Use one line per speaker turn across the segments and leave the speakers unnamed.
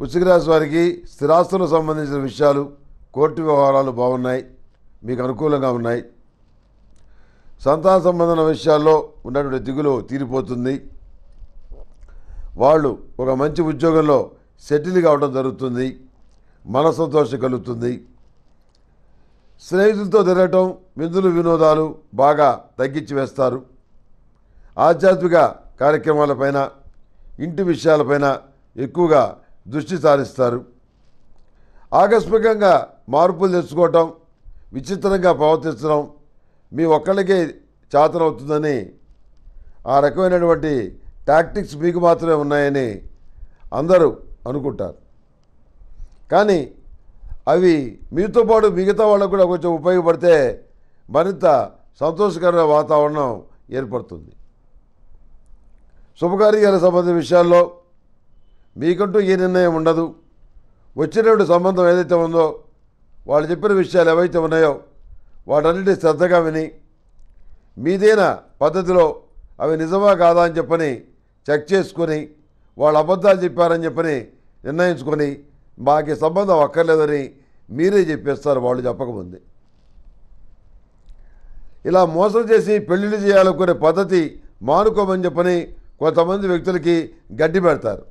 వృశ్చిక రాశి వారికి స్థిరాస్తులకు సంబంధించిన విషయాలు కోర్టు వ్యవహారాలు బాగున్నాయి మీకు అనుకూలంగా ఉన్నాయి. సంతాన సంబంధమైన విషయాల్లో ఉన్నటువంటి దిగులు తీరిపోతుంది. వాళ్ళు ఒక మంచి ఉద్యోగంలో సెటిల్ కావడం జరుగుతుంది. మన సంతోషం కలుగుతుంది. స్నేహితులతో తిరగటం విందులు వినోదాలు బాగా తగ్గించి వేస్తారు. ఆధ్యాత్మిక కార్యక్రమాలపైన ఇంటి విషయాలపైన ఎక్కువగా దృష్టి సారిస్తారు. ఆకస్మికంగా మార్పులు తెచ్చుకోవటం విచిత్రంగా ప్రవర్తించడం మీ ఒక్కళ్ళకే చాతనవుతుందని ఆ రకమైనటువంటి టాక్టిక్స్ మీకు మాత్రమే ఉన్నాయని అందరూ అనుకుంటారు. కానీ అవి మీతో పాటు మిగతా వాళ్ళకు కూడా కొంచెం ఉపయోగపడితే మరింత సంతోషకరమైన వాతావరణం ఏర్పడుతుంది. శుభకార్యాలకు సంబంధించిన విషయాల్లో మీకంటూ ఏ నిర్ణయం ఉండదు. వచ్చినటువంటి సంబంధం ఏదైతే ఉందో వాళ్ళు చెప్పిన విషయాలు ఏవైతే ఉన్నాయో వాటన్నిటి శ్రద్ధగా విని మీదైన పద్ధతిలో అవి నిజమా కాదా అని చెప్పని చెక్ చేసుకొని వాళ్ళు అబద్ధాలు చెప్పారని చెప్పని నిర్ణయించుకొని మాకు సంబంధం అక్కర్లేదని మీరే చెప్పేస్తారు వాళ్ళు చెప్పకముందే. ఇలా మోసం చేసి పెళ్ళిళ్ళు చేయాలనుకునే పద్ధతి మానుకోమని చెప్పని కొంతమంది వ్యక్తులకి గడ్డి పెడతారు.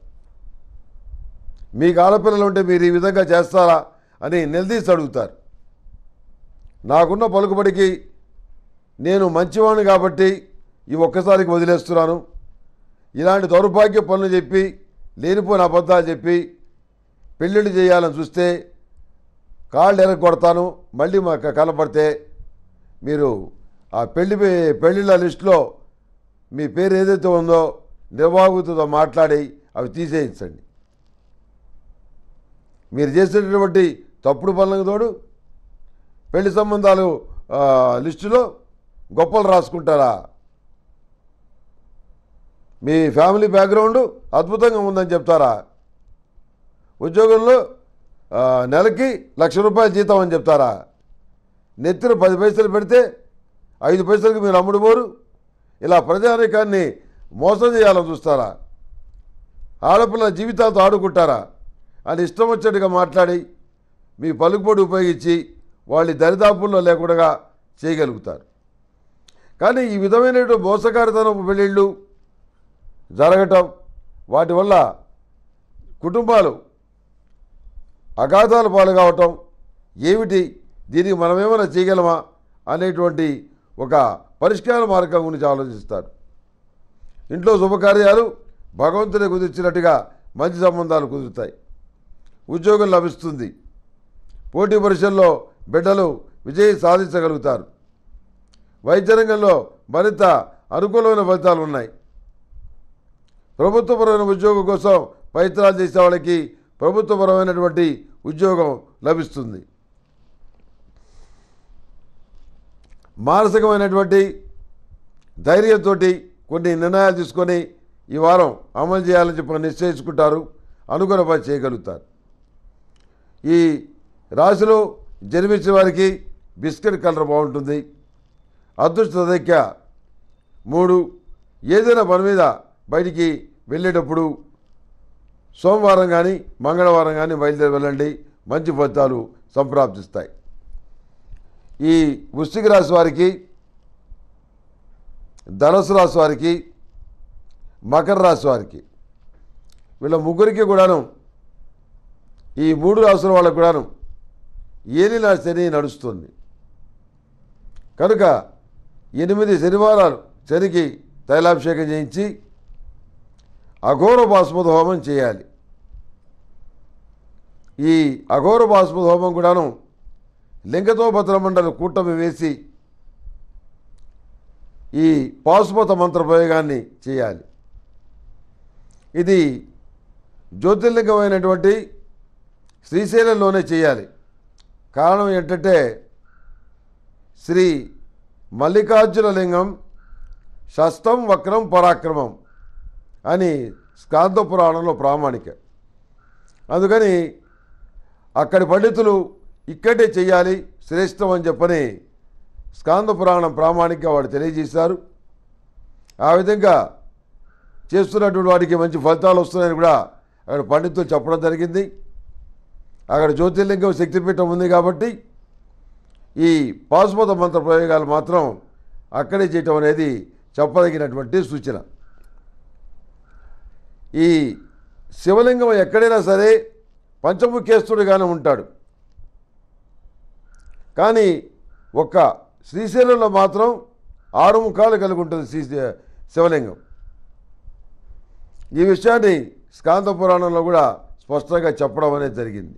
మీకు ఆడపిల్లలు ఉంటే మీరు ఈ విధంగా చేస్తారా అని నిలదీసి అడుగుతారు. నాకున్న పలుకుబడికి నేను మంచివాణ్ణి కాబట్టి ఈ ఒక్కసారికి వదిలేస్తున్నాను. ఇలాంటి దౌర్భాగ్య పనులు చెప్పి లేనిపోయిన అబద్ధాలు చెప్పి పెళ్ళిళ్ళు చేయాలని చూస్తే కాళ్ళు ఎరగొడతాను మళ్ళీ మాకు కనపడితే మీరు ఆ పెళ్ళి పెళ్ళిళ్ళ లిస్టులో మీ పేరు ఏదైతే ఉందో నిర్వాహకులతో మాట్లాడి అవి తీసేయించండి. మీరు చేసేటటువంటి తప్పుడు పనులకు తోడు పెళ్ళి సంబంధాలు లిస్టులో గొప్పలు రాసుకుంటారా? మీ ఫ్యామిలీ బ్యాక్గ్రౌండ్ అద్భుతంగా ఉందని చెప్తారా? ఉద్యోగంలో నెలకి లక్ష రూపాయలు జీతం అని చెప్తారా? నెత్తిన పది పైసలు పెడితే ఐదు పైసలకి మీరు అమ్ముడు పోరు. ఇలా ప్రజానీకాన్ని మోసం చేయాలని చూస్తారా? ఆడపిల్లల జీవితాలతో ఆడుకుంటారా? అని ఇష్టం వచ్చినట్టుగా మాట్లాడి మీ పలుకుబడి ఉపయోగించి వాళ్ళ దరిదాపుల్లో లేకుండా చేయగలుగుతారు. కానీ ఈ విధమైనటువంటి మోసకారితనపు పెళ్ళిళ్ళు జరగటం వాటి వల్ల కుటుంబాలు అగాధాల పాలు కావటం ఏమిటి? దీనికి మనమేమైనా చేయగలమా? అనేటువంటి ఒక పరిష్కార మార్గం గురించి ఆలోచిస్తారు. ఇంట్లో శుభకార్యాలు భగవంతుని కుదిర్చినట్టుగా మంచి సంబంధాలు కుదురుతాయి. ఉద్యోగం లభిస్తుంది. పోటీ పరీక్షల్లో బిడ్డలు విజయం సాధించగలుగుతారు. వైద్య రంగంలో మరింత అనుకూలమైన ఫలితాలు ఉన్నాయి. ప్రభుత్వపరమైన ఉద్యోగం కోసం ప్రయత్నాలు చేసే వాళ్ళకి ప్రభుత్వపరమైనటువంటి ఉద్యోగం లభిస్తుంది. మానసికమైనటువంటి ధైర్యంతో కొన్ని నిర్ణయాలు తీసుకొని ఈ వారం అమలు చేయాలని చెప్పి నిశ్చయించుకుంటారు. అనుకున్న పని చేయగలుగుతారు. ఈ రాశిలో జన్మించిన వారికి బిస్కెట్ కలర్ బాగుంటుంది. అదృష్ట దక్క మూడు ఏదైనా పని మీద బయటికి వెళ్ళేటప్పుడు సోమవారం కానీ మంగళవారం కానీ బయలుదేరి వెళ్ళండి. మంచి ఫలితాలు సంప్రాప్తిస్తాయి. ఈ వృశ్చిక రాశి వారికి ధనుసు రాశి వారికి మకర రాశి వారికి వీళ్ళ ముగ్గురికి కూడాను ఈ మూడు రాసుల వాళ్ళకు కూడాను ఏలినా శని నడుస్తుంది. కనుక ఎనిమిది శనివారాలు శనికి తైలాభిషేకం చేయించి అఘోర బాస్మత హోమం చేయాలి. ఈ అఘోర బాస్మత హోమం కూడాను లింగతో భద్రమండలి కూటమి వేసి ఈ పాశుపత మంత్ర ప్రయోగాన్ని చేయాలి. ఇది జ్యోతిర్లింగమైనటువంటి శ్రీశైలంలోనే చేయాలి. కారణం ఏంటంటే శ్రీ మల్లికార్జున లింగం షష్టం వక్రం పరాక్రమం అని స్కాంత పురాణంలో ప్రామాణిక. అందుకని అక్కడి పండితులు ఇక్కడే చేయాలి శ్రేష్టం అని చెప్పని స్కాంద పురాణం ప్రామాణికంగా వాడు తెలియజేశారు. ఆ విధంగా చేస్తున్నటువంటి వాటికి మంచి ఫలితాలు వస్తున్నాయని కూడా అక్కడ పండితులు చెప్పడం జరిగింది. అక్కడ జ్యోతిర్లింగం శక్తిపీఠం ఉంది కాబట్టి ఈ పాశుపత మంత్ర ప్రయోగాలు మాత్రం అక్కడే చేయటం అనేది చెప్పదగినటువంటి సూచన. ఈ శివలింగం ఎక్కడైనా సరే పంచముఖేస్తుడిగానే ఉంటాడు. కానీ ఒక్క శ్రీశైలంలో మాత్రం ఆరు ముఖాలు కలిగి ఉంటుంది శ్రీ శివలింగం. ఈ విషయాన్ని స్కాంత పురాణంలో కూడా స్పష్టంగా చెప్పడం అనేది జరిగింది.